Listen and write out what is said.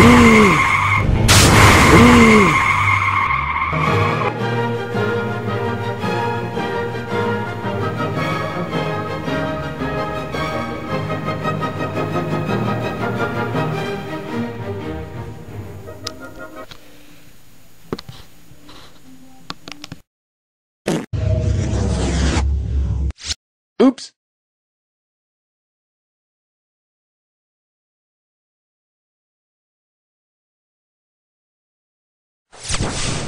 Hmm. Oops. Ah!